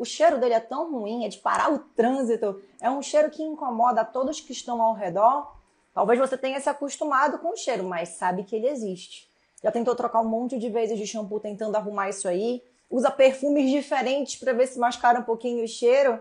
O cheiro dele é tão ruim, é de parar o trânsito, é um cheiro que incomoda todos que estão ao redor. Talvez você tenha se acostumado com o cheiro, mas sabe que ele existe. Já tentou trocar um monte de vezes de shampoo tentando arrumar isso aí? Usa perfumes diferentes para ver se mascara um pouquinho o cheiro?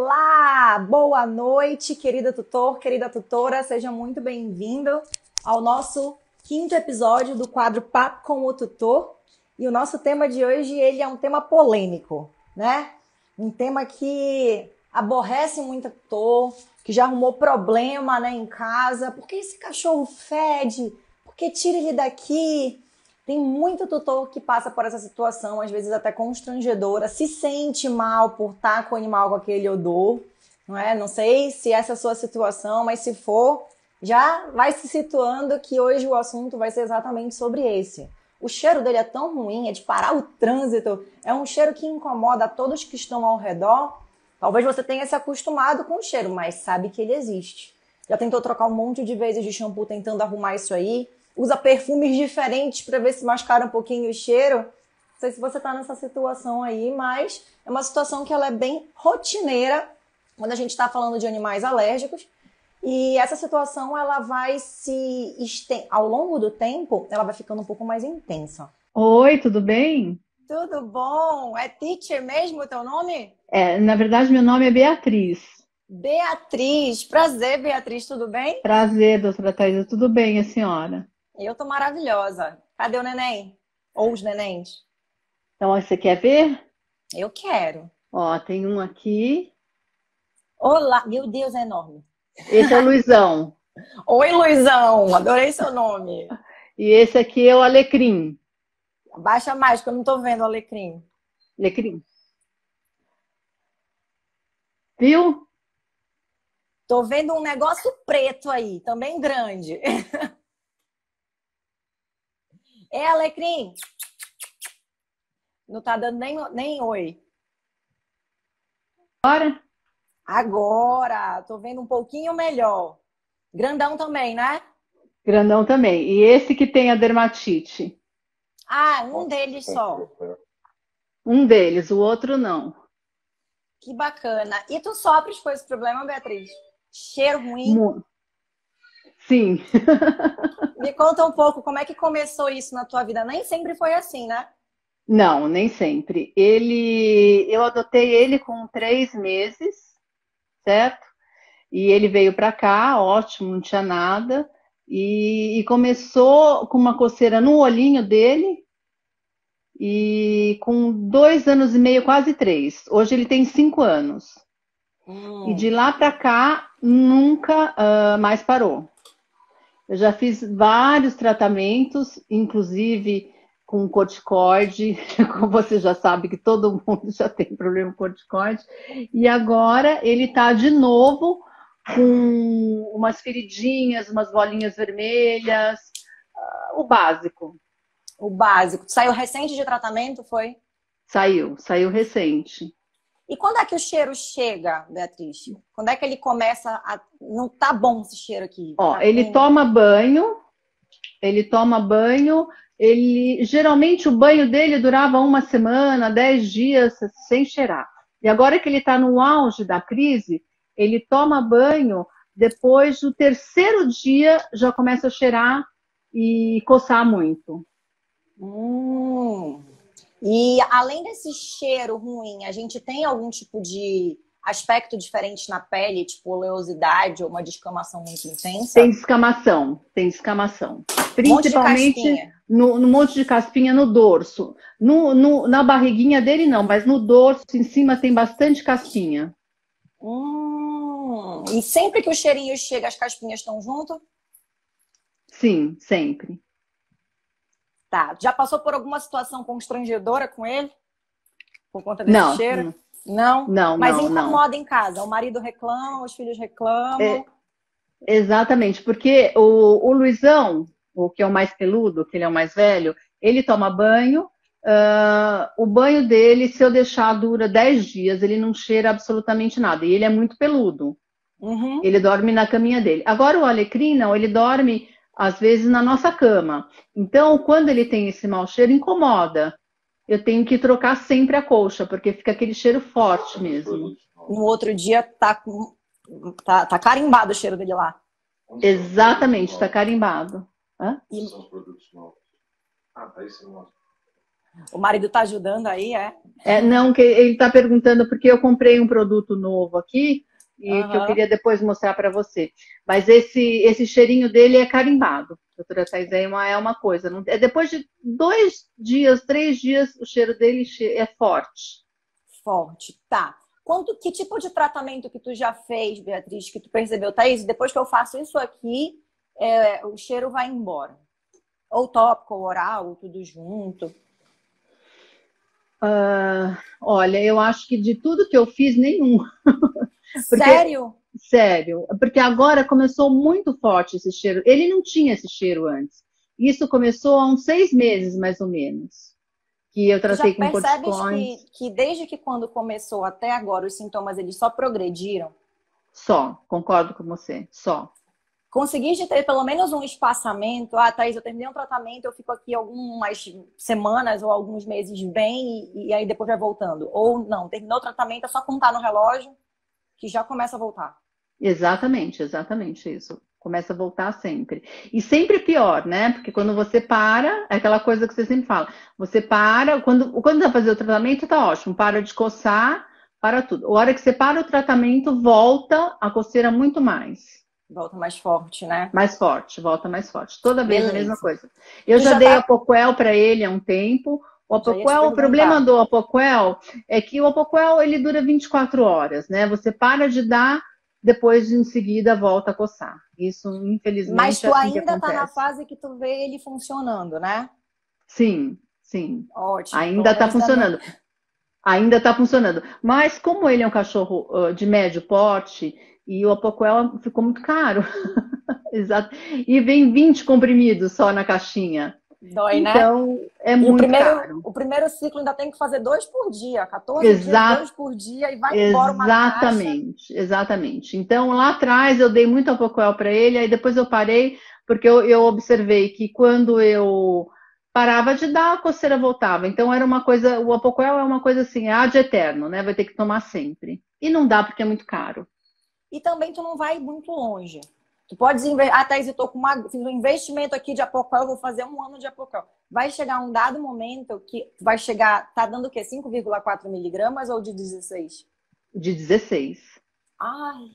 Olá, boa noite, querida tutor, querida tutora, seja muito bem-vindo ao nosso quinto episódio do quadro Papo com o Tutor. E o nosso tema de hoje, ele é um tema polêmico, né? Um tema que aborrece muito tutor, que já arrumou problema, né, em casa. Por que esse cachorro fede? Por que tira ele daqui? Tem muito tutor que passa por essa situação, às vezes até constrangedora, se sente mal por estar com o animal com aquele odor, não é? Não sei se essa é a sua situação, mas se for, já vai se situando que hoje o assunto vai ser exatamente sobre esse. O cheiro dele é tão ruim, é de parar o trânsito, é um cheiro que incomoda todos que estão ao redor. Talvez você tenha se acostumado com o cheiro, mas sabe que ele existe. Já tentou trocar um monte de vezes de shampoo tentando arrumar isso aí? Usa perfumes diferentes para ver se mascara um pouquinho o cheiro. Não sei se você está nessa situação aí, mas é uma situação que ela é bem rotineira quando a gente está falando de animais alérgicos. E essa situação ela vai se ao longo do tempo, ela vai ficando um pouco mais intensa. Oi, tudo bem? Tudo bom? É teacher mesmo o teu nome? É, na verdade meu nome é Beatriz. Beatriz, prazer, Beatriz, tudo bem? Prazer, doutora Thais, tudo bem, a senhora? Eu tô maravilhosa. Cadê o neném? Ou os nenéns? Então, você quer ver? Eu quero. Ó, tem um aqui. Olá, meu Deus, é enorme. Esse é o Luizão. Oi, Luizão, adorei seu nome. E esse aqui é o Alecrim. Baixa mais, que eu não tô vendo o Alecrim. Alecrim. Viu? Tô vendo um negócio preto aí, também grande. É, Alecrim! Não tá dando nem, nem oi. Agora? Agora! Tô vendo um pouquinho melhor. Grandão também, né? Grandão também. E esse que tem a dermatite? Ah, um deles só. Um deles, o outro não. Que bacana. E tu sofres com esse problema, Beatriz? Cheiro ruim? Sim. Me conta um pouco como é que começou isso na tua vida. Nem sempre foi assim, né? Não, nem sempre. Ele, eu adotei ele com três meses, certo? E ele veio para cá, ótimo, não tinha nada. E, e, começou com uma coceira no olhinho dele. E com dois anos e meio, quase três. Hoje ele tem cinco anos. Hum. E de lá para cá, nunca uh, mais parou. Eu já fiz vários tratamentos, inclusive com corticoide, como você já sabe que todo mundo já tem problema com corticoide, e agora ele está de novo com umas feridinhas, umas bolinhas vermelhas, uh, o básico. O básico. Saiu recente de tratamento, foi? Saiu, saiu recente. E quando é que o cheiro chega, Beatriz? Quando é que ele começa a. Não tá bom esse cheiro aqui? Ó, tá ele toma banho, ele toma banho, ele. Geralmente o banho dele durava uma semana, dez dias sem cheirar. E agora que ele está no auge da crise, ele toma banho, depois do terceiro dia já começa a cheirar e coçar muito. Hum. E além desse cheiro ruim, a gente tem algum tipo de aspecto diferente na pele, tipo oleosidade ou uma descamação muito intensa? Tem descamação, tem descamação. Principalmente no, no monte de caspinha no dorso. No, no, na barriguinha dele não, mas no dorso em cima tem bastante caspinha. Hum, e sempre que o cheirinho chega, as caspinhas estão junto? Sim, sempre. Tá. Já passou por alguma situação constrangedora com ele? Por conta desse não, cheiro? Não. Não, Mas não, incomoda não. em casa. O marido reclama, os filhos reclamam. É, exatamente, porque o, o Luizão, o que é o mais peludo, que ele é o mais velho, ele toma banho, Uh, o banho dele, se eu deixar, dura 10 dias, ele não cheira absolutamente nada. E ele é muito peludo. Uhum. Ele dorme na caminha dele. Agora, o alecrim, não, ele dorme, às vezes, na nossa cama. Então, quando ele tem esse mau cheiro, incomoda. Eu tenho que trocar sempre a colcha, porque fica aquele cheiro forte mesmo. No outro dia, tá, tá, tá carimbado o cheiro dele lá. Exatamente, está carimbado. Hã? E... Ah, tá o marido está ajudando aí, é? é não, que ele está perguntando porque eu comprei um produto novo aqui e uhum. que eu queria depois mostrar para você. Mas esse, esse cheirinho dele é carimbado. Doutora Thais, é uma, é uma coisa. Não, é depois de dois dias, três dias, o cheiro dele é forte. Forte, tá. Quanto, que tipo de tratamento que tu já fez, Beatriz, que tu percebeu, Thaís? Depois que eu faço isso aqui, é, o cheiro vai embora. Ou tópico, ou oral, ou tudo junto. Uh, olha, eu acho que de tudo que eu fiz, nenhum. porque, sério? Sério. Porque agora começou muito forte esse cheiro. Ele não tinha esse cheiro antes. Isso começou há uns seis meses, mais ou menos. Que eu tratei com corticoides. Que, que desde que quando começou até agora, os sintomas eles só progrediram? Só, concordo com você, só conseguiste ter pelo menos um espaçamento. Ah, Thaís, eu terminei um tratamento, eu fico aqui algumas semanas ou alguns meses bem e, e aí depois vai voltando. Ou não, terminou o tratamento, é só contar no relógio que já começa a voltar. Exatamente, exatamente isso. Começa a voltar sempre. E sempre pior, né? Porque quando você para, é aquela coisa que você sempre fala. Você para, quando, quando vai fazer o tratamento, tá ótimo. Para de coçar, para tudo. A hora que você para o tratamento, volta a coceira muito mais. Volta mais forte, né? Mais forte, volta mais forte. Toda vez Beleza. a mesma coisa. Eu já, já, dei tá... Apoquel para ele há um tempo. O Apoquel, o problema do Apoquel é que o Apoquel ele dura 24 horas, né? Você para de dar, depois em seguida volta a coçar. Isso, infelizmente, Mas tu é assim ainda tá na fase que tu vê ele funcionando, né? Sim, sim. Ótimo. Ainda está funcionando. Ainda está funcionando. Mas como ele é um cachorro de médio porte, e o Apoquel ficou muito caro. Exato. E vem 20 comprimidos só na caixinha. Dói, né? Então, é e muito o primeiro, caro. O primeiro ciclo ainda tem que fazer dois por dia, 14 Exato. dias, dois por dia, e vai embora uma Exatamente, caixa. exatamente. Então, lá atrás eu dei muito Apoquel para ele, aí depois eu parei, porque eu, eu observei que quando eu parava de dar, a coceira voltava. Então, era uma coisa, o Apoquel é uma coisa assim, é de eterno, né? Vai ter que tomar sempre. E não dá porque é muito caro e também tu não vai muito longe. Tu pode investir. Ah, Thaís, eu tô com uma, fiz um investimento aqui de Apocal, eu vou fazer um ano de Apocal. Vai chegar um dado momento que vai chegar, tá dando o quê? 5,4 miligramas ou de 16? De 16. Ai.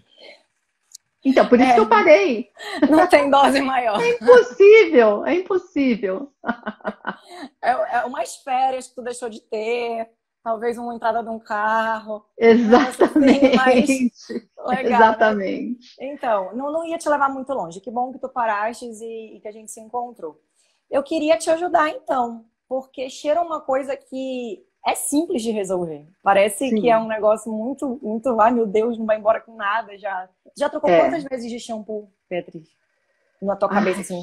Então, por isso é, que eu parei. Não tem dose maior. É impossível, é impossível. É, é umas férias que tu deixou de ter talvez uma entrada de um carro. Exatamente. Legal, né? Exatamente. Né? Então, não, não ia te levar muito longe. Que bom que tu paraste e, e, que a gente se encontrou. Eu queria te ajudar, então, porque cheiro é uma coisa que é simples de resolver. Parece Sim. que é um negócio muito, muito, ai meu Deus, não vai embora com nada. Já, já trocou é. quantas vezes de shampoo, Beatriz? Na tua cabeça, assim?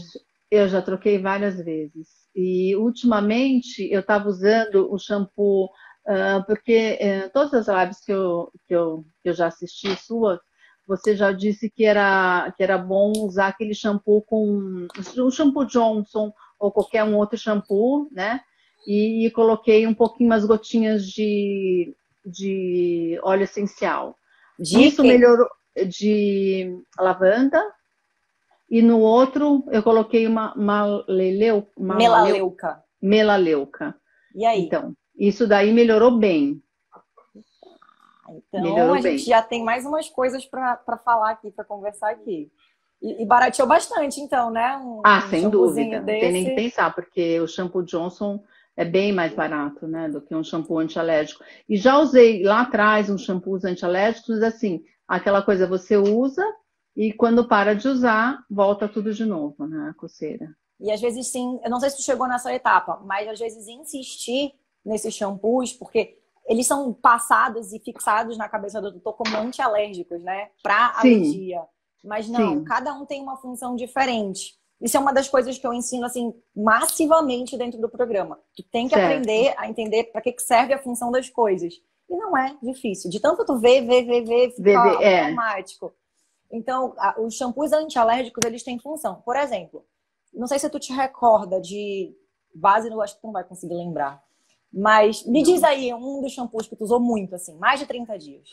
Eu já troquei várias vezes. E ultimamente eu estava usando o shampoo Uh, porque uh, todas as lives que eu, que, eu, que eu já assisti suas, você já disse que era, que era bom usar aquele shampoo com o shampoo Johnson ou qualquer um outro shampoo, né? E, e coloquei um pouquinho, umas gotinhas de, de óleo essencial. De Isso melhorou de lavanda. E no outro eu coloquei uma, uma, leleu, uma melaleuca. Melaleuca. E aí? Então, isso daí melhorou bem. Então, melhorou a bem. gente já tem mais umas coisas para falar aqui, para conversar aqui. E, e, barateou bastante, então, né? Um, ah, um sem dúvida. Desse. Não tem nem que pensar, porque o shampoo Johnson é bem mais barato, né? Do que um shampoo antialérgico. E já usei lá atrás uns shampoos antialérgicos, assim, aquela coisa você usa e quando para de usar, volta tudo de novo, né? A coceira. E às vezes sim, eu não sei se tu chegou nessa etapa, mas às vezes insistir nesses shampoos, porque eles são passados e fixados na cabeça do doutor como antialérgicos, né? Para alergia. Mas não, Sim. cada um tem uma função diferente. Isso é uma das coisas que eu ensino assim massivamente dentro do programa. Tu tem que Certo. aprender a entender para que que serve a função das coisas. E não é difícil. De tanto tu ver, ver, ver, ver, fica é. automático. Então, a- os shampoos antialérgicos, eles têm função. Por exemplo, não sei se tu te recorda de base, eu acho que tu não vai conseguir lembrar. Mas me diz aí um dos shampoos que tu usou muito, assim, mais de 30 dias.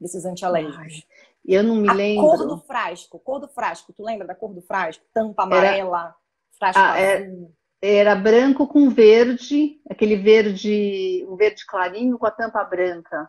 Desses antialérgicos. Eu não me a lembro. cor do frasco, cor do frasco, tu lembra da cor do frasco? Tampa amarela, frasco Ah, é- azul. Era branco com verde, aquele verde, um verde clarinho com a tampa branca.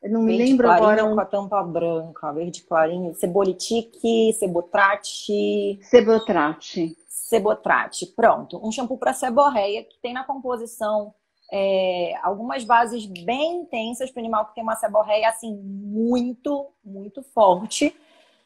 Eu não me Verde lembro clarinho agora um com a tampa branca, verde clarinho, cebolitique, cebotrate, cebotrate. cebotrate. Pronto, um shampoo para seborreia que tem na composição é, algumas bases bem intensas para animal que tem uma seborreia assim muito, muito forte.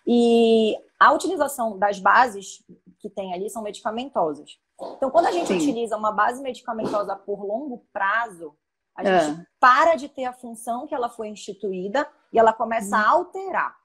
E a utilização das bases que tem ali são medicamentosas. Então, quando a gente Sim. utiliza uma base medicamentosa por longo prazo, a É. gente para de ter a função que ela foi instituída e ela começa a alterar.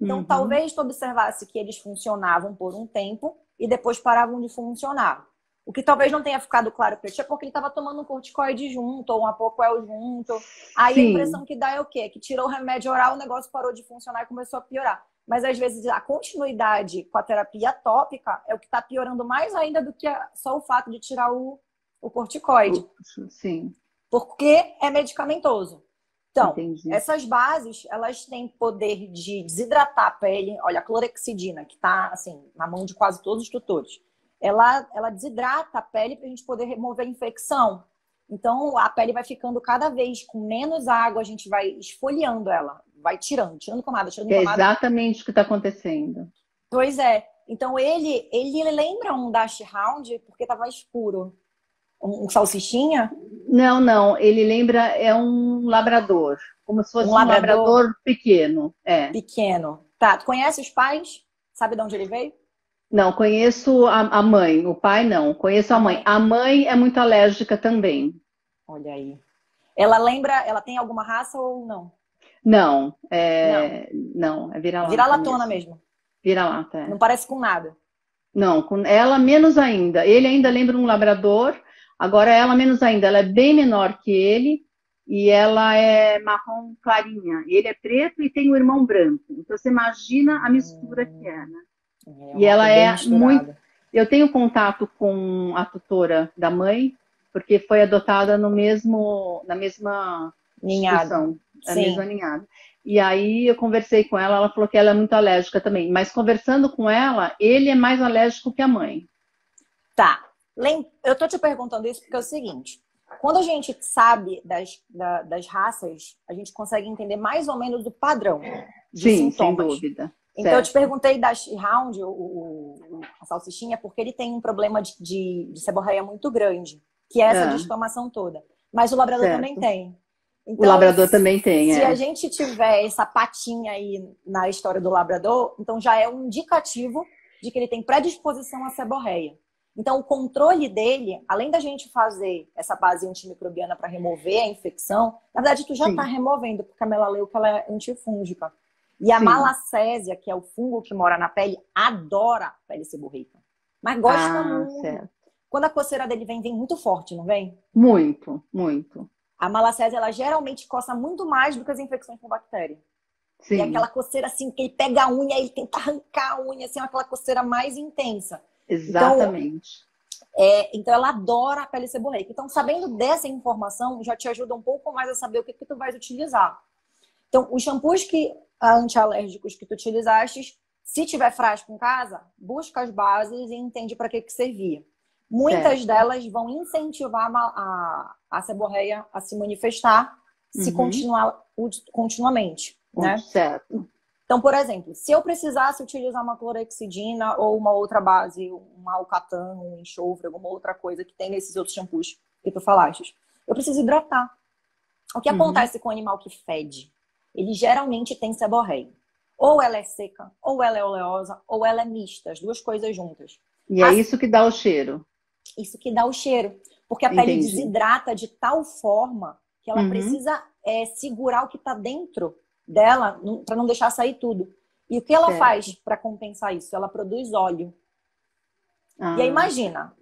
Então, Uhum. talvez tu observasse que eles funcionavam por um tempo e depois paravam de funcionar. O que talvez não tenha ficado claro para ti é porque ele estava tomando um corticoide junto ou um apoquel junto. Aí a Sim. impressão que dá é o quê? Que tirou o remédio oral, o negócio parou de funcionar e começou a piorar. Mas às vezes a continuidade com a terapia tópica é o que está piorando mais ainda do que a- só o fato de tirar o, o corticoide. Sim, Porque é medicamentoso. Então, entendi. essas bases, elas têm poder de desidratar a pele. Olha, a clorexidina, que está assim, na mão de quase todos os tutores. Ela, ela desidrata a pele para a gente poder remover a infecção. Então, a pele vai ficando cada vez com menos água, a gente vai esfoliando ela, vai tirando, tirando camada, tirando é camada. exatamente o que está acontecendo. Pois é. Então, ele, ele lembra um Dash Round porque estava escuro. Um, um salsichinha? Não, não, ele lembra, é um labrador, como se fosse Um um labrador? labrador, pequeno. É. Pequeno. Tá, tu conhece os pais? Sabe de onde ele veio? Não, conheço a, a mãe, o pai não, conheço a mãe. A mãe é muito alérgica também. Olha aí. Ela lembra, ela tem alguma raça ou não? Não, é, não, é vira-lata. Vira-latona mesmo. Vira-lata, é. Não parece com nada. Não, com ela menos ainda. Ele ainda lembra um labrador, agora ela menos ainda. Ela é bem menor que ele e ela é marrom clarinha. Ele é preto e tem o irmão branco. Então você imagina a mistura que é, né? É E ela é misturada. muito- Eu tenho contato com a tutora da mãe, porque foi adotada no mesmo, na mesma ninhada. instituição, a Sim. mesma ninhada. E aí eu conversei com ela, ela falou que ela é muito alérgica também. Mas conversando com ela, ele é mais alérgico que a mãe. Tá. Eu tô te perguntando isso porque é o seguinte: quando a gente sabe das, da- das raças, a gente consegue entender mais ou menos o padrão de Sim, sem sintomas. dúvida. Então, eu Certo. te perguntei da Round, o, o- a salsichinha, porque ele tem um problema de, de, de seborreia muito grande, que é essa descamação toda. Mas o labrador Certo. também tem. O Então, labrador também tem, Se é. a gente tiver essa patinha aí na história do labrador, então já é um indicativo de que ele tem predisposição à seborreia. Então, o controle dele, além da gente fazer essa base antimicrobiana para remover a infecção, na verdade, tu já está removendo, porque a melaleuca ela é antifúngica. E a Sim. malacésia, que é o fungo que mora na pele, adora pele seborreica. Mas gosta Ah, muito. certo. Quando a coceira dele vem, vem muito forte, não vem? Muito, muito. A malacésia, ela geralmente coça muito mais do que as infecções com bactéria. Sim. E aquela coceira assim, que ele pega a unha, ele tenta arrancar a unha, assim, aquela coceira mais intensa. Exatamente. É, então ela adora a pele seborreica. Então, sabendo dessa informação, já te ajuda um pouco mais a saber o que, que tu vais utilizar. Então, os shampoos que antialérgicos que tu utilizaste, se tiver frasco em casa, busca as bases e entende para que, que servia. Muitas Certo. delas vão incentivar a, a, a seborreia a se manifestar se Uhum. continuar continuamente, né? Certo. Então, por exemplo, se eu precisasse utilizar uma clorexidina ou uma outra base, um alcatan, um enxofre, alguma outra coisa que tem nesses outros shampoos que tu falaste, eu preciso hidratar. O que Uhum. acontece com o animal que fede? Ele geralmente tem seborreia. Ou ela é seca, ou ela é oleosa, ou ela é mista, as duas coisas juntas. E é Ah, isso que dá o cheiro. Isso que dá o cheiro. Porque a pele Entendi. desidrata de tal forma que ela Uhum. precisa é, segurar o que está dentro dela para não deixar sair tudo. E o que ela Certo. faz para compensar isso? Ela produz óleo. Ah. E aí imagina,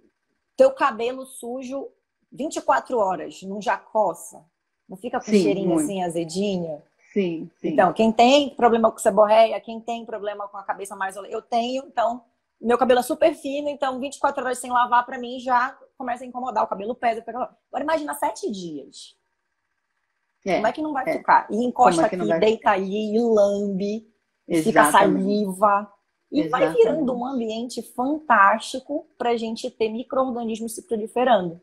teu cabelo sujo 24 horas, não já coça? Não fica com sim, cheirinho muito. assim azedinho? Sim, sim. Então, quem tem problema com seborreia, quem tem problema com a cabeça mais... Eu tenho, então, meu cabelo é super fino, então 24 horas sem lavar, para mim, já começa a incomodar. O cabelo pesa. Agora, imagina sete dias. É, Como é que não vai é. ficar? E encosta é aqui, deita ali, e lambe, Exatamente. fica saliva. E Exatamente. vai virando um ambiente fantástico para a gente ter micro-organismos se proliferando.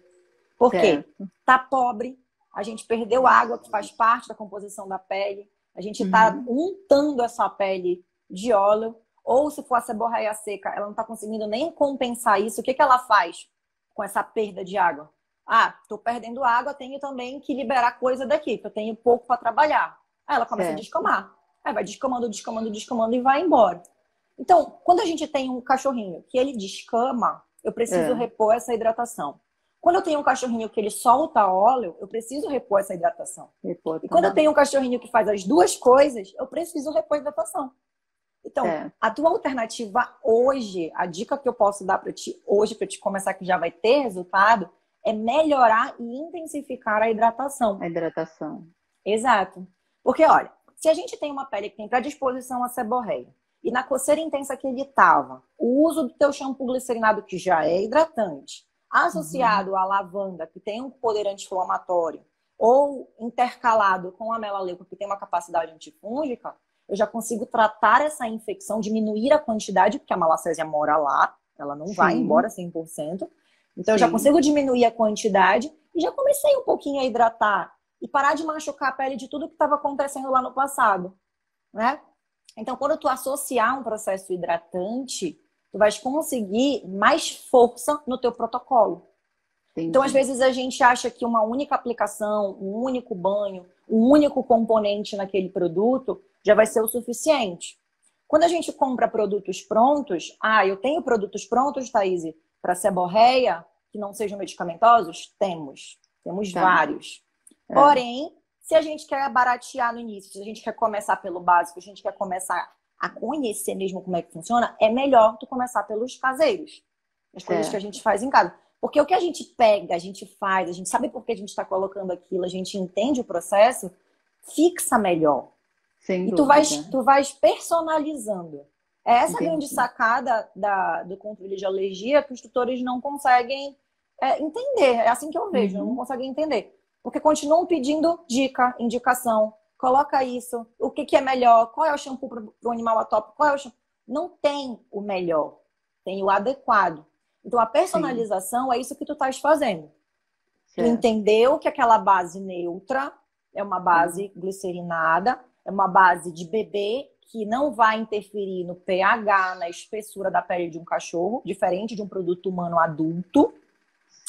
Por quê? Tá pobre, a gente perdeu água, que faz parte da composição da pele, a gente está uhum. untando essa pele de óleo, ou se for a seborreia seca, ela não está conseguindo nem compensar isso, o que, que ela faz com essa perda de água? Ah, estou perdendo água, tenho também que liberar coisa daqui, que eu tenho pouco para trabalhar. Aí ela começa a descamar. Aí vai descamando, descamando, descamando e vai embora. Então, quando a gente tem um cachorrinho que ele descama, eu preciso é. repor essa hidratação. Quando eu tenho um cachorrinho que ele solta óleo, eu preciso repor essa hidratação. Repor, e quando eu tenho um cachorrinho que faz as duas coisas, eu preciso repor a hidratação. Então, é. a tua alternativa hoje, a dica que eu posso dar para ti hoje, para te começar que já vai ter resultado, é melhorar e intensificar a hidratação. A hidratação. Exato. Porque, olha, se a gente tem uma pele que tem predisposição a seborreia, e na coceira intensa que ele estava, o uso do teu shampoo glicerinado, que já é hidratante, associado uhum. à lavanda, que tem um poder anti-inflamatório, ou intercalado com a melaleuca, que tem uma capacidade antifúngica, eu já consigo tratar essa infecção, diminuir a quantidade, porque a malacésia mora lá, ela não Sim. vai embora 100%. Então, Sim. eu já consigo diminuir a quantidade e já comecei um pouquinho a hidratar e parar de machucar a pele de tudo que estava acontecendo lá no passado, né? Então, quando tu associar um processo hidratante, tu vais conseguir mais força no teu protocolo. Entendi. Então, às vezes, a gente acha que uma única aplicação, um único banho, um único componente naquele produto já vai ser o suficiente. Quando a gente compra produtos prontos, ah, eu tenho produtos prontos, Thaís, para seborreia, que não sejam medicamentosos? Temos. Temos tá. vários. É. Porém, se a gente quer baratear no início, se a gente quer começar pelo básico, a gente quer começar a conhecer mesmo como é que funciona, é melhor tu começar pelos caseiros. As coisas é. que a gente faz em casa. Porque o que a gente pega, a gente faz, a gente sabe por que a gente está colocando aquilo, a gente entende o processo, fixa melhor. Sem e dúvida. tu vais, tu vais personalizando. É essa Entendi. grande sacada da, do controle de alergia que os tutores não conseguem é, entender. É assim que eu vejo, uhum. não conseguem entender. Porque continuam pedindo dica, indicação. Coloca isso, o que, que é melhor, qual é o shampoo para o animal atópico, qual é o shampoo. Não tem o melhor, tem o adequado. Então, a personalização Sim. é isso que tu estás fazendo. Certo. Tu entendeu que aquela base neutra é uma base glicerinada, é uma base de bebê que não vai interferir no pH, na espessura da pele de um cachorro, diferente de um produto humano adulto.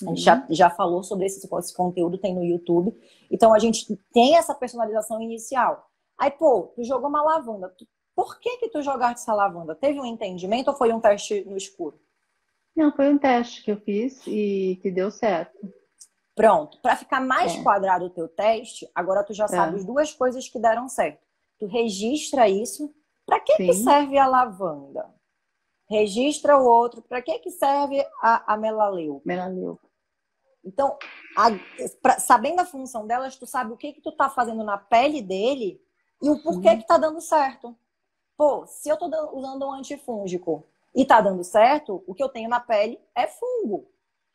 A gente já, já falou sobre esse, esse conteúdo, tem no YouTube. Então, a gente tem essa personalização inicial. Aí, pô, tu jogou uma lavanda. Por que que tu jogaste essa lavanda? Teve um entendimento ou foi um teste no escuro? Não, foi um teste que eu fiz e que deu certo. Pronto. Para ficar mais é. quadrado o teu teste, agora tu já é. sabe as duas coisas que deram certo. Tu registra isso. Para que, que serve a lavanda? Registra o outro. Para que, que serve a, a melaleuca? Melaleuca. Então, a, pra, sabendo a função delas, tu sabe o que que tu tá fazendo na pele dele e o porquê uhum. que tá dando certo. Pô, se eu tô usando um antifúngico e tá dando certo, o que eu tenho na pele é fungo.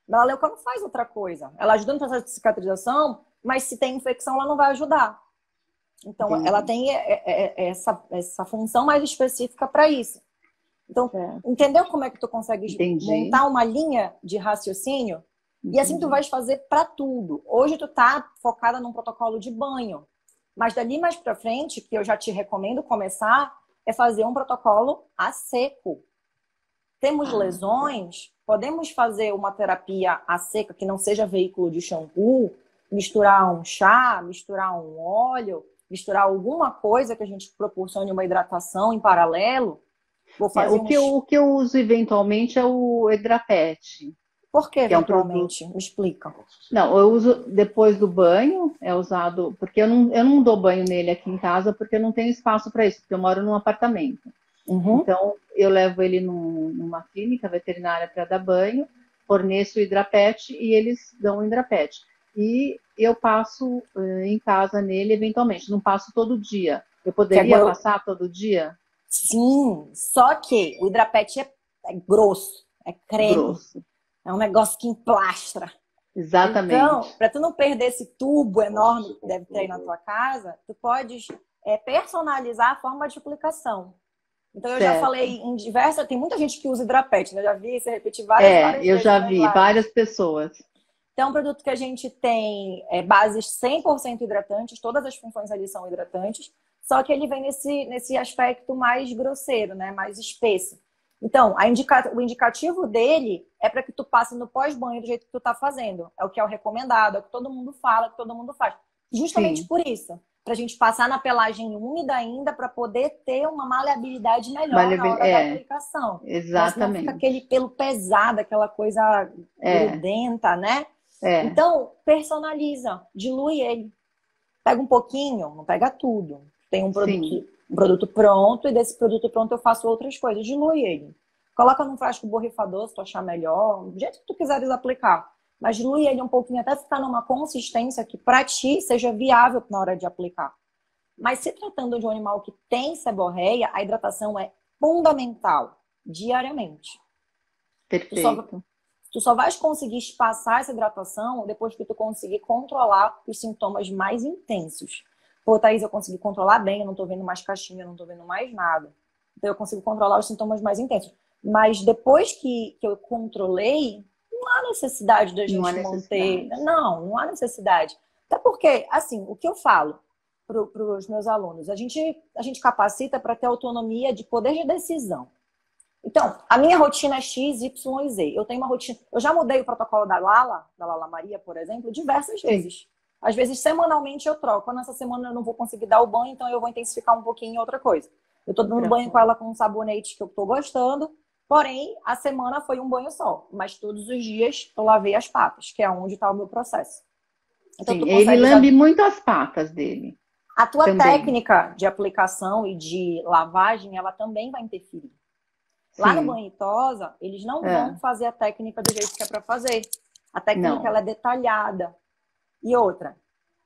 Melaleuca não faz outra coisa. Ela ajuda no processo de cicatrização, mas se tem infecção, ela não vai ajudar. Então, Entendi. ela tem é, é, é, essa, essa função mais específica para isso. Então, é. entendeu como é que tu consegue Entendi. montar uma linha de raciocínio? Entendi. E assim tu vais fazer para tudo. Hoje tu tá focada num protocolo de banho. Mas dali mais para frente, que eu já te recomendo começar, é fazer um protocolo a seco. Temos ah, lesões, podemos fazer uma terapia a seca que não seja veículo de shampoo, misturar um chá, misturar um óleo, misturar alguma coisa que a gente proporcione uma hidratação em paralelo. Vou é, fazer é, o, um... que eu, o que eu uso eventualmente é o Hidrapet. Por que, que eventualmente? É um Me explica. Não, eu uso depois do banho, é usado, porque eu não, eu não dou banho nele aqui em casa, porque eu não tenho espaço para isso, porque eu moro num apartamento. Uhum. Então, eu levo ele num, numa clínica veterinária para dar banho, forneço o hidrapete e eles dão o hidrapete. E eu passo uh, em casa nele eventualmente, não passo todo dia. Eu poderia é passar todo dia? Sim, só que o hidrapete é, é grosso, é creme. Grosso. É um negócio que emplastra. Exatamente. Então, para tu não perder esse tubo enorme que deve ter aí na tua casa, tu podes é, personalizar a forma de aplicação. Então, eu certo. já falei em diversas. Tem muita gente que usa hidrapete, né? Eu já vi você repetir várias, é, várias eu já vi, várias pessoas. Então, é um produto que a gente tem é, bases 100% hidratantes, todas as funções ali são hidratantes, só que ele vem nesse, nesse aspecto mais grosseiro, né? Mais espesso. Então, indica... o indicativo dele é para que tu passe no pós-banho do jeito que tu tá fazendo. É o que é o recomendado, é o que todo mundo fala, é o que todo mundo faz. Justamente Sim. por isso. Pra gente passar na pelagem úmida ainda para poder ter uma maleabilidade melhor Maleabil... na hora é. da aplicação. Exatamente. Mas fica aquele pelo pesado, aquela coisa é. grudenta, né? É. Então, personaliza, dilui ele. Pega um pouquinho, não pega tudo. Tem um produto, um produto pronto e desse produto pronto eu faço outras coisas. Dilui ele. Coloca num frasco borrifador se tu achar melhor, do jeito que tu quiseres aplicar. Mas dilui ele um pouquinho até ficar numa consistência que para ti seja viável na hora de aplicar. Mas se tratando de um animal que tem seborreia, a hidratação é fundamental diariamente. Perfeito. Tu só, tu só vais conseguir espaçar essa hidratação depois que tu conseguir controlar os sintomas mais intensos. Pô, Thaís, eu consegui controlar bem, eu não tô vendo mais caixinha, eu não tô vendo mais nada. Então eu consigo controlar os sintomas mais intensos. Mas depois que, que eu controlei, não há necessidade da gente não manter. Não, não há necessidade. Até porque, assim, o que eu falo para os meus alunos, a gente, a gente capacita para ter autonomia de poder de decisão. Então, a minha rotina é X, Y e Z. Eu tenho uma rotina. Eu já mudei o protocolo da Lala, da Lala Maria, por exemplo, diversas vezes. Às vezes, semanalmente eu troco. Nessa semana eu não vou conseguir dar o banho, então eu vou intensificar um pouquinho em outra coisa. Eu tô dando banho com ela com um sabonete que eu tô gostando. Porém, a semana foi um banho só. Mas todos os dias eu lavei as patas, que é onde está o meu processo. Então, Sim, ele lambe muito as patas dele. A tua também. técnica de aplicação e de lavagem, ela também vai interferir. Lá no banho tosa, eles não é. vão fazer a técnica do jeito que é para fazer. A técnica ela é detalhada. E outra,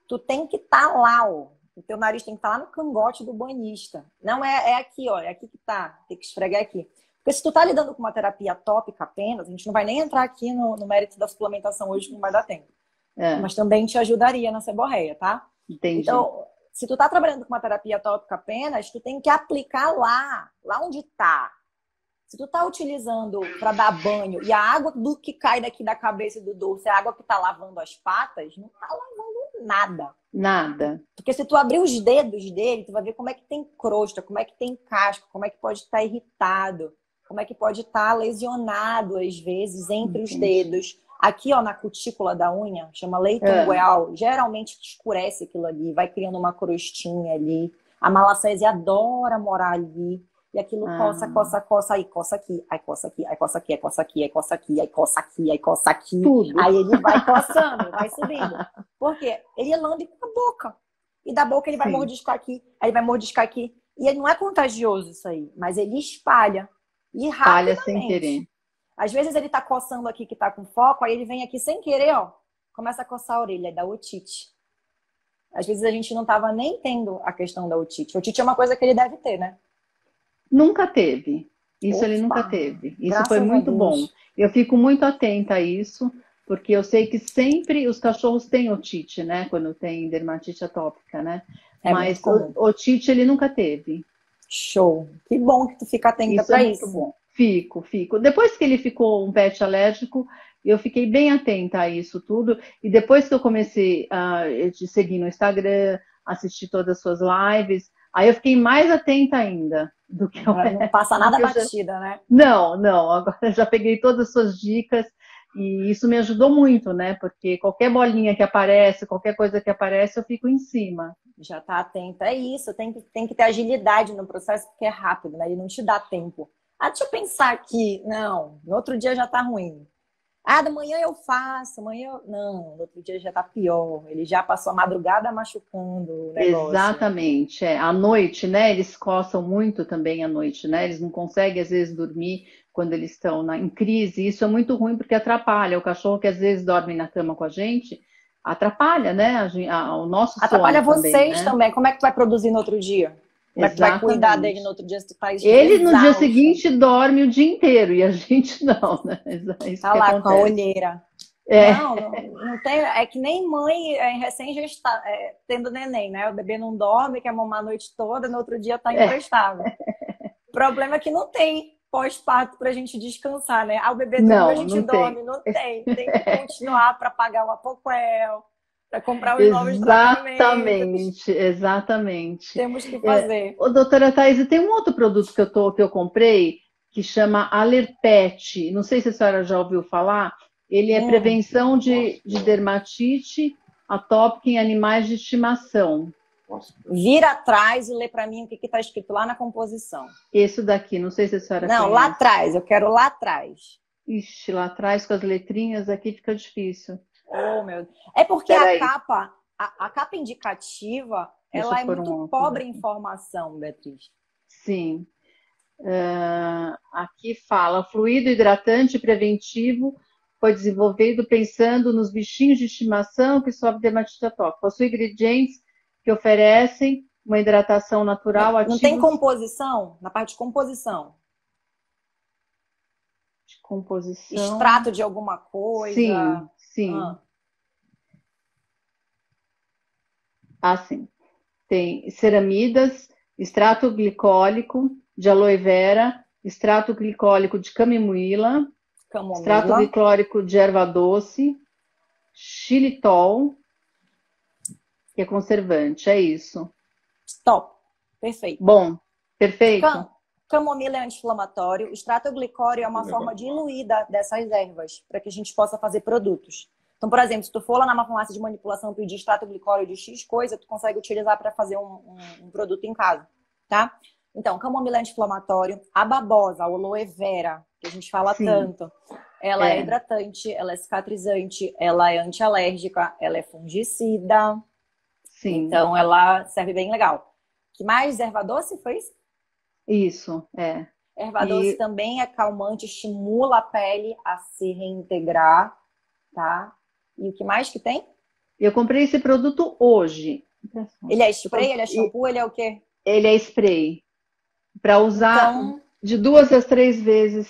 tu tem que estar tá lá, ó. O teu nariz tem que estar tá lá no cangote do banhista. Não é, é aqui, ó. É aqui que tá. Tem que esfregar aqui. Porque se tu tá lidando com uma terapia tópica apenas, a gente não vai nem entrar aqui no, no mérito da suplementação hoje, que não vai dar tempo. É. Mas também te ajudaria na seborreia, tá? Entendi. Então, se tu tá trabalhando com uma terapia tópica apenas, tu tem que aplicar lá, lá onde tá. Se tu tá utilizando para dar banho e a água do que cai daqui da cabeça do dorso é a água que tá lavando as patas, não tá lavando nada. Nada. Porque se tu abrir os dedos dele, tu vai ver como é que tem crosta, como é que tem casco, como é que pode estar tá irritado, como é que pode estar tá lesionado às vezes entre Entendi. os dedos. Aqui, ó, na cutícula da unha, chama leito é. geralmente escurece aquilo ali, vai criando uma crostinha ali. A malacese adora morar ali. E aquilo ah. coça, coça, coça, aí coça aqui, aí coça aqui, aí coça aqui, aí coça aqui, aí coça aqui, aí coça aqui, aí coça aqui. Tudo. Aí ele vai coçando, vai subindo. Por quê? Ele lambe com a boca. E da boca ele vai Sim. mordiscar aqui, aí ele vai mordiscar aqui. E não é contagioso isso aí, mas ele espalha. E Espalha sem querer. Às vezes ele tá coçando aqui que tá com foco, aí ele vem aqui sem querer, ó, começa a coçar a orelha, da otite. Às vezes a gente não tava nem tendo a questão da otite. Otite é uma coisa que ele deve ter, né? Nunca teve. Isso Opa, ele nunca teve. Isso foi muito bom. Eu fico muito atenta a isso, porque eu sei que sempre os cachorros têm otite, né? Quando tem dermatite atópica, né? É Mas o, otite ele nunca teve. Show. Que bom que tu fica atenta para isso. É isso. Bom. Fico, fico. Depois que ele ficou um pet alérgico, eu fiquei bem atenta a isso tudo. E depois que eu comecei a te seguir no Instagram, assistir todas as suas lives, aí eu fiquei mais atenta ainda do que eu Não passa nada batida, já... né? Não, não. Agora já peguei todas as suas dicas e isso me ajudou muito, né? Porque qualquer bolinha que aparece, qualquer coisa que aparece, eu fico em cima. Já tá atenta. É isso, tem que, tem que ter agilidade no processo, porque é rápido, né? Ele não te dá tempo. Ah, deixa eu pensar aqui. Não, no outro dia já tá ruim. Ah, da manhã eu faço, amanhã eu... Não, no outro dia já tá pior. Ele já passou a madrugada machucando o negócio. Exatamente. É. À noite, né? Eles coçam muito também à noite, né? Eles não conseguem, às vezes, dormir quando eles estão na, em crise. Isso é muito ruim porque atrapalha. O cachorro que às vezes dorme na cama com a gente, atrapalha, né? A, a, o nosso Atrapalha vocês também, né? também. Como é que tu vai produzir no outro dia? Como é que tu vai cuidar dele no outro dia se tu tá Ele no dia seguinte dorme o dia inteiro e a gente não, né? Isso tá lá acontece. com a olheira. É. Não, não, não, tem. É que nem mãe é, recém-gestada, é, tendo neném, né? O bebê não dorme, quer mamar a noite toda, no outro dia tá é. imprestável. É. O problema é que não tem pós-parto pra gente descansar, né? Ah, o bebê dorme, a gente não dorme. Tem. Não tem. Tem que continuar para pagar o apoquel para comprar os novos Exatamente, exatamente. Temos que fazer. É, doutora Thais, tem um outro produto que eu, tô, que eu comprei que chama Alerpet. Não sei se a senhora já ouviu falar. Ele é hum. prevenção de, de dermatite atópica em animais de estimação. Vira atrás e lê para mim o que está escrito lá na composição. Esse daqui, não sei se a senhora Não, conhece. lá atrás, eu quero lá atrás. Ixi, lá atrás com as letrinhas aqui fica difícil. Oh, meu É porque a capa, a, a, capa indicativa, Deixa ela é muito um pobre em informação, Beatriz. Sim. Uh, aqui fala, fluido hidratante preventivo foi desenvolvido pensando nos bichinhos de estimação que sofrem dermatite atópica. Possui ingredientes que oferecem uma hidratação natural. Não, não tem composição? Na parte de composição? De composição. Extrato de alguma coisa? Sim, sim. Ah. Assim, tem ceramidas, extrato glicólico de aloe vera, extrato glicólico de camomila, camomila. extrato glicólico de erva doce, xilitol, que é conservante, é isso. Top, perfeito. Bom, perfeito. Cam camomila é anti-inflamatório, extrato glicório é uma forma diluída dessas ervas, para que a gente possa fazer produtos. Então, por exemplo, se tu for lá na farmácia de manipulação pedir extrato glicório de X coisa, tu consegue utilizar para fazer um, um, um, produto em casa, tá? Então, camomila anti-inflamatório, a babosa, a aloe vera, que a gente fala Sim. tanto, ela é. é. hidratante, ela é cicatrizante, ela é antialérgica, ela é fungicida. Sim. Então, ela serve bem legal. que mais? Erva doce, foi isso? Isso, é. Erva doce e... também é calmante, estimula a pele a se reintegrar, tá? E o que mais que tem? Eu comprei esse produto hoje. Ele é spray, ele é shampoo, ele é o quê? Ele é spray. Para usar então... de duas a três vezes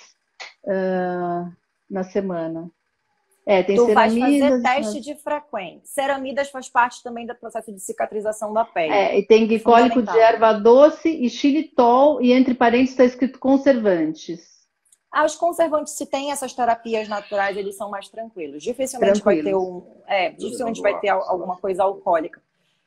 uh, na semana. É, tem tu ceramidas. Vai fazer teste de frequência. Ceramidas faz parte também do processo de cicatrização da pele. É, e tem glicólico de erva doce e xilitol, e entre parênteses está escrito conservantes. Ah, os conservantes, se tem essas terapias naturais, eles são mais tranquilos. Dificilmente tranquilos. vai ter um. É, dificilmente vai ter alguma coisa alcoólica.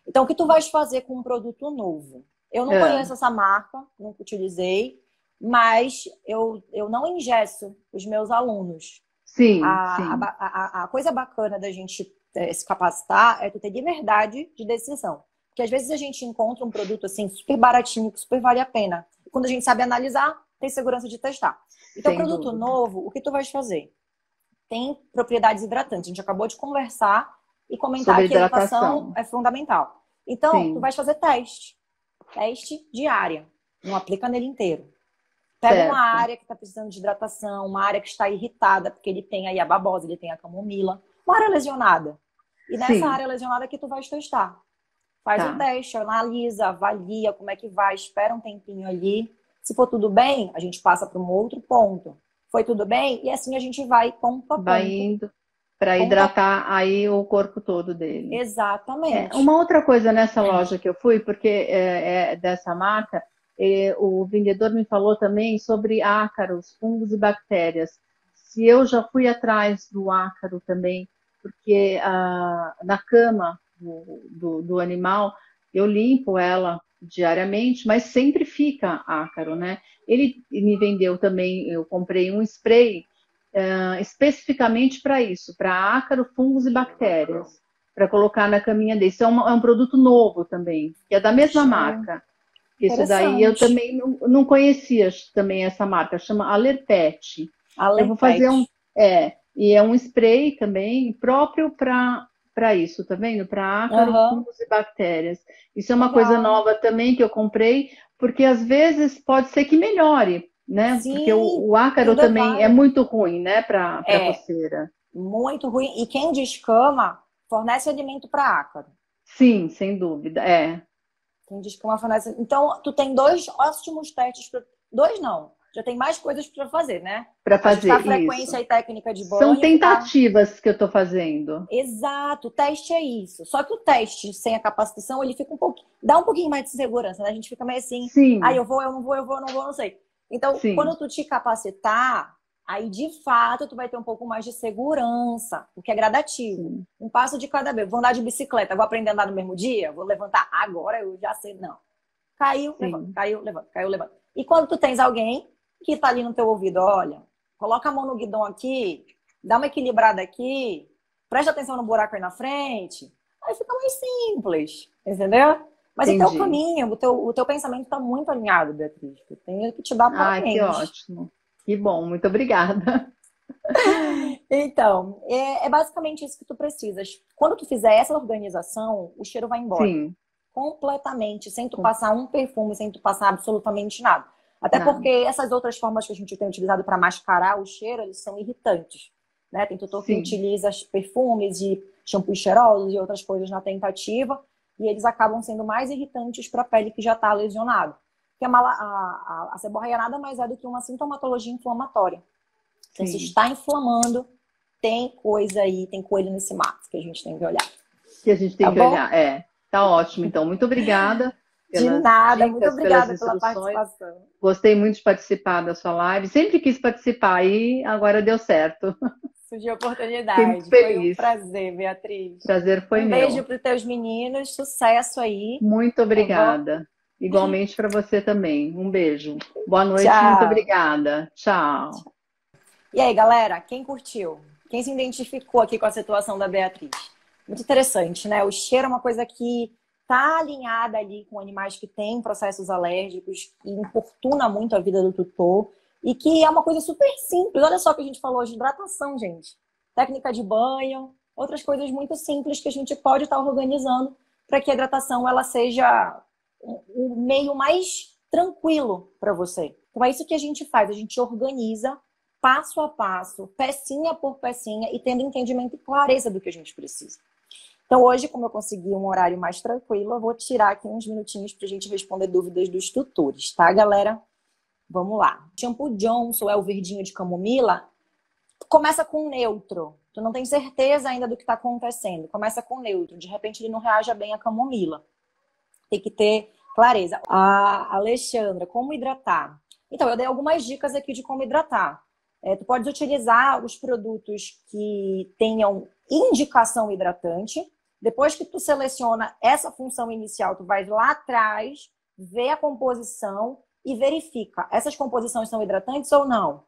Então, o que tu vais fazer com um produto novo? Eu não é. conheço essa marca, nunca utilizei, mas eu, eu não ingesso os meus alunos. Sim, a, sim. A, a, a, coisa bacana da gente é, se capacitar é tu ter liberdade de decisão. Porque às vezes a gente encontra um produto assim super baratinho, que super vale a pena. Quando a gente sabe analisar, tem segurança de testar. Então, Sem produto dúvida. novo, o que tu vais fazer? Tem propriedades hidratantes. A gente acabou de conversar e comentar Sobre que a hidratação é fundamental. Então, Sim. tu vais fazer teste. Teste diária. Não aplica nele inteiro. Pega certo. uma área que está precisando de hidratação, uma área que está irritada, porque ele tem aí a babosa, ele tem a camomila, uma área lesionada. E nessa Sim. área lesionada que tu vais testar. Faz tá. o teste, analisa, avalia como é que vai, espera um tempinho ali. Se for tudo bem, a gente passa para um outro ponto. Foi tudo bem? E assim a gente vai ponto a ponto. Vai indo para hidratar aí o corpo todo dele. Exatamente. É, uma outra coisa nessa loja que eu fui, porque é, é dessa marca, é, o vendedor me falou também sobre ácaros, fungos e bactérias. Se eu já fui atrás do ácaro também, porque ah, na cama do, do, do animal eu limpo ela diariamente, mas sempre fica ácaro, né? Ele me vendeu também, eu comprei um spray uh, especificamente para isso, para ácaro, fungos e bactérias, para colocar na caminha dele. Isso é um, é um, produto novo também, que é da mesma Sim. marca. Isso daí eu também não, não, conhecia também essa marca, chama Alerpet. Alerpet. Eu vou fazer um, é, E é um spray também próprio para para isso, tá vendo? Para ácaro, uhum. fungos e bactérias. Isso é uma Legal. coisa nova também que eu comprei, porque às vezes pode ser que melhore, né? Sim, porque o, o ácaro também vai. é muito ruim, né, para é, coceira. Muito ruim. E quem descama fornece alimento para ácaro. Sim, sem dúvida, é. Quem descama fornece. Então, tu tem dois ótimos testes, dois não, já tem mais coisas para fazer, né? Para fazer a frequência isso. e técnica de banho. São tentativas tá... que eu estou fazendo. Exato, o teste é isso. Só que o teste sem a capacitação, ele fica um pouco, dá um pouquinho mais de segurança, né? A gente fica meio assim, Sim. aí ah, eu vou, eu não vou, eu vou, eu não vou, não sei. Então, Sim. quando tu te capacitar, aí de fato tu vai ter um pouco mais de segurança, o que é gradativo. Sim. Um passo de cada vez. Vou andar de bicicleta, vou aprender a andar no mesmo dia, vou levantar agora, eu já sei, não. Caiu, levanta, caiu, levanta, caiu, levanta. E quando tu tens alguém que está ali no teu ouvido, olha, coloca a mão no guidão aqui, dá uma equilibrada aqui, presta atenção no buraco aí na frente, aí fica mais simples, entendeu? Mas Entendi. o teu caminho, o teu, o teu pensamento está muito alinhado, Beatriz. Eu tenho que te dar parabéns. Ai, que ótimo. Que bom, muito obrigada. então, é, é, basicamente isso que tu precisas. Quando tu fizer essa organização, o cheiro vai embora. Sim. Completamente, sem tu passar um perfume, sem tu passar absolutamente nada. Até Não. porque essas outras formas que a gente tem utilizado para mascarar o cheiro, eles são irritantes. Né? Tem tutor Sim. que utiliza perfumes e shampoos cheirosos e outras coisas na tentativa, e eles acabam sendo mais irritantes para a pele que já está lesionada. Porque a, a, a, a seborreia nada mais é do que uma sintomatologia inflamatória. Então, se está inflamando, tem coisa aí, tem coelho nesse mato que a gente tem que olhar. Que a gente tem tá que bom? olhar, é. Tá ótimo, então. Muito obrigada. De nada, dicas, muito obrigada pela participação. Gostei muito de participar da sua live. Sempre quis participar e agora deu certo. Surgiu a oportunidade. muito feliz. Foi um prazer, Beatriz. Prazer foi um meu. Beijo para os teus meninos, sucesso aí. Muito tá obrigada. Tá Igualmente para você também. Um beijo. Boa noite, Tchau. muito obrigada. Tchau. E aí, galera, quem curtiu? Quem se identificou aqui com a situação da Beatriz? Muito interessante, né? O cheiro é uma coisa que está alinhada ali com animais que têm processos alérgicos e importuna muito a vida do tutor e que é uma coisa super simples. Olha só que a gente falou de hidratação, gente. Técnica de banho, outras coisas muito simples que a gente pode estar organizando para que a hidratação ela seja o meio mais tranquilo para você. Então é isso que a gente faz, a gente organiza passo a passo, pecinha por pecinha e tendo entendimento e clareza do que a gente precisa. Então, hoje, como eu consegui um horário mais tranquilo, eu vou tirar aqui uns minutinhos para a gente responder dúvidas dos tutores, tá, galera? Vamos lá. Shampoo Johnson é o verdinho de camomila? Começa com neutro. Tu não tem certeza ainda do que está acontecendo. Começa com neutro. De repente, ele não reage bem à camomila. Tem que ter clareza. A Alexandra, como hidratar? Então, eu dei algumas dicas aqui de como hidratar. É, tu pode utilizar os produtos que tenham indicação hidratante, depois que tu seleciona essa função inicial, tu vai lá atrás, vê a composição e verifica. Essas composições são hidratantes ou não?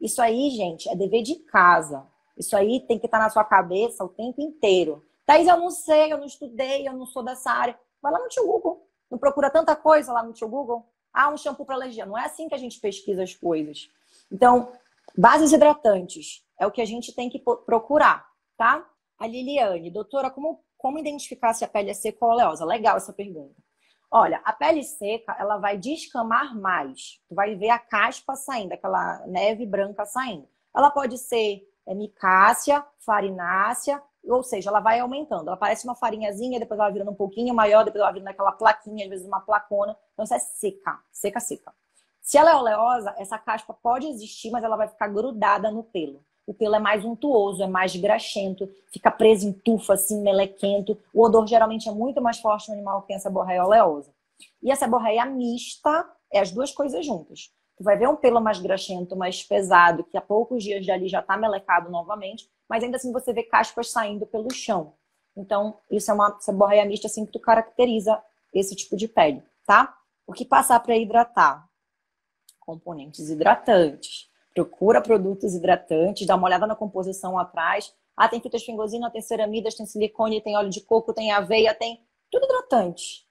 Isso aí, gente, é dever de casa. Isso aí tem que estar na sua cabeça o tempo inteiro. Thaís, eu não sei, eu não estudei, eu não sou dessa área. Vai lá no tio Google. Não procura tanta coisa lá no tio Google? Ah, um shampoo para alergia. Não é assim que a gente pesquisa as coisas. Então, bases hidratantes é o que a gente tem que procurar, tá? A Liliane, doutora, como como identificar se a pele é seca ou oleosa? Legal essa pergunta. Olha, a pele seca, ela vai descamar mais. Tu vai ver a caspa saindo, aquela neve branca saindo. Ela pode ser é, micácea, farinácea, ou seja, ela vai aumentando. Ela parece uma farinhazinha, depois ela virando um pouquinho maior, depois ela vai virando aquela plaquinha, às vezes uma placona. Então, isso é seca, seca, seca. Se ela é oleosa, essa caspa pode existir, mas ela vai ficar grudada no pelo o pelo é mais untuoso, é mais graxento, fica preso em tufa, assim, melequento. O odor geralmente é muito mais forte no animal que tem essa borraia oleosa. E essa borraia mista é as duas coisas juntas. Tu vai ver um pelo mais graxento, mais pesado, que há poucos dias de ali já está melecado novamente, mas ainda assim você vê caspas saindo pelo chão. Então, isso é uma borraia mista assim que tu caracteriza esse tipo de pele, tá? O que passar para hidratar? Componentes hidratantes Procura produtos hidratantes, dá uma olhada na composição atrás. Ah, tem fitosfingosina, tem ceramidas, tem silicone, tem óleo de coco, tem aveia, tem tudo hidratante.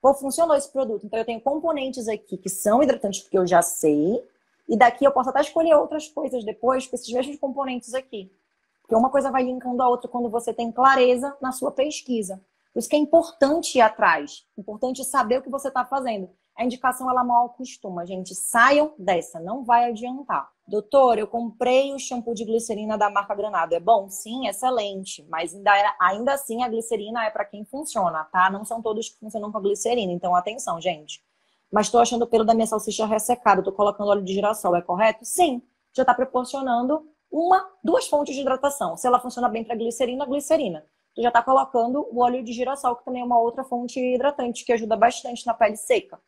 Pô, funcionou esse produto. Então eu tenho componentes aqui que são hidratantes porque eu já sei. E daqui eu posso até escolher outras coisas depois com esses mesmos componentes aqui. Porque uma coisa vai linkando a outra quando você tem clareza na sua pesquisa. Por isso que é importante ir atrás, importante saber o que você está fazendo. A indicação ela mal acostuma, gente. Saiam dessa, não vai adiantar. Doutor, eu comprei o shampoo de glicerina da marca Granado. É bom? Sim, excelente. Mas ainda, é, ainda assim a glicerina é para quem funciona, tá? Não são todos que funcionam com a glicerina. Então, atenção, gente. Mas estou achando o pelo da minha salsicha ressecado. Estou colocando óleo de girassol, é correto? Sim. Já está proporcionando uma, duas fontes de hidratação. Se ela funciona bem para glicerina, glicerina. Tu já está colocando o óleo de girassol, que também é uma outra fonte hidratante que ajuda bastante na pele seca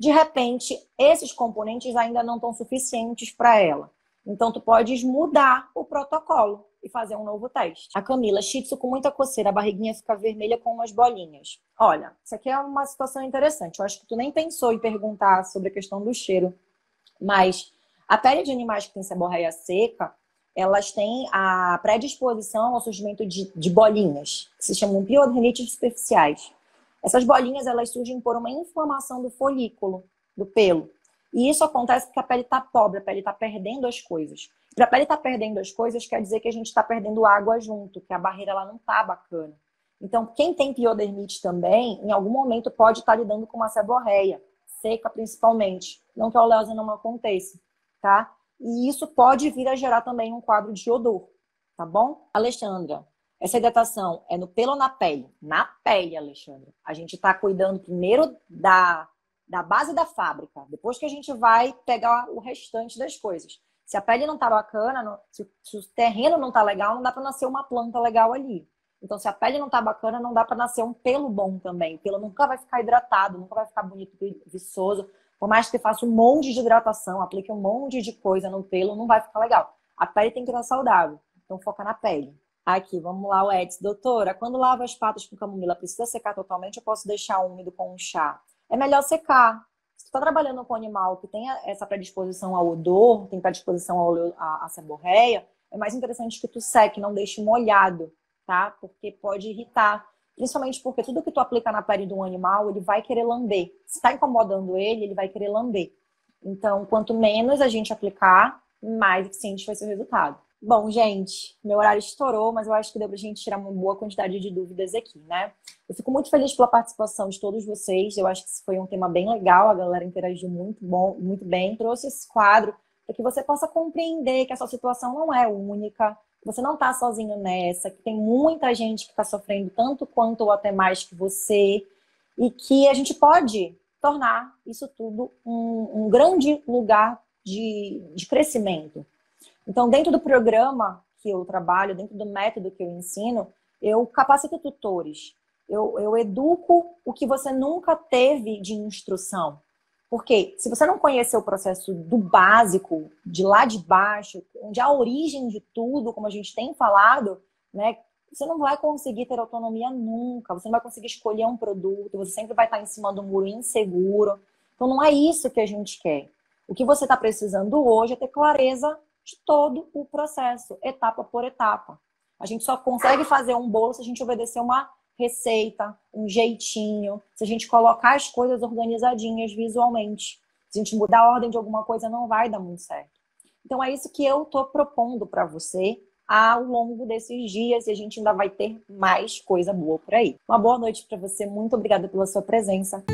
de repente, esses componentes ainda não estão suficientes para ela. Então, tu podes mudar o protocolo e fazer um novo teste. A Camila, shih com muita coceira, a barriguinha fica vermelha com umas bolinhas. Olha, isso aqui é uma situação interessante. Eu acho que tu nem pensou em perguntar sobre a questão do cheiro, mas a pele de animais que tem seborreia seca, elas têm a predisposição ao surgimento de, de bolinhas, que se chamam piornites superficiais. Essas bolinhas elas surgem por uma inflamação do folículo, do pelo. E isso acontece porque a pele está pobre, a pele está perdendo as coisas. Para a pele estar tá perdendo as coisas, quer dizer que a gente está perdendo água junto, que a barreira ela não está bacana. Então, quem tem piodermite também, em algum momento pode estar tá lidando com uma seborreia, seca principalmente. Não que a oleosa não aconteça, tá? E isso pode vir a gerar também um quadro de odor, tá bom? Alexandra, essa hidratação é no pelo ou na pele? Na pele, Alexandre. A gente está cuidando primeiro da, da base da fábrica, depois que a gente vai pegar o restante das coisas. Se a pele não tá bacana, se, se o terreno não tá legal, não dá para nascer uma planta legal ali. Então, se a pele não tá bacana, não dá para nascer um pelo bom também. O pelo nunca vai ficar hidratado, nunca vai ficar bonito, viçoso. Por mais que faça um monte de hidratação, aplique um monte de coisa no pelo, não vai ficar legal. A pele tem que estar saudável. Então, foca na pele. Aqui, vamos lá, o Edson. Doutora, quando lavo as patas com camomila, precisa secar totalmente ou posso deixar úmido com um chá? É melhor secar. Se tu está trabalhando com um animal que tem essa predisposição ao odor, tem predisposição ao, à, à seborreia, é mais interessante que tu seque, não deixe molhado, tá? Porque pode irritar. Principalmente porque tudo que tu aplica na pele de um animal, ele vai querer lamber. Se está incomodando ele, ele vai querer lamber. Então, quanto menos a gente aplicar, mais eficiente vai ser o resultado. Bom, gente, meu horário estourou, mas eu acho que deu pra gente tirar uma boa quantidade de dúvidas aqui, né? Eu fico muito feliz pela participação de todos vocês. Eu acho que foi um tema bem legal, a galera interagiu muito bom, muito bem. Trouxe esse quadro para que você possa compreender que a sua situação não é única, que você não está sozinho nessa, que tem muita gente que está sofrendo tanto quanto ou até mais que você, e que a gente pode tornar isso tudo um, um grande lugar de, de crescimento. Então, dentro do programa que eu trabalho, dentro do método que eu ensino, eu capacito tutores. Eu, eu educo o que você nunca teve de instrução. Porque se você não conhecer o processo do básico, de lá de baixo, onde a origem de tudo, como a gente tem falado, né, você não vai conseguir ter autonomia nunca. Você não vai conseguir escolher um produto, você sempre vai estar em cima do muro inseguro. Então não é isso que a gente quer. O que você está precisando hoje é ter clareza de todo o processo, etapa por etapa. A gente só consegue fazer um bolo se a gente obedecer uma receita, um jeitinho, se a gente colocar as coisas organizadinhas visualmente. Se a gente mudar a ordem de alguma coisa, não vai dar muito certo. Então é isso que eu estou propondo para você ao longo desses dias e a gente ainda vai ter mais coisa boa por aí. Uma boa noite para você, muito obrigada pela sua presença.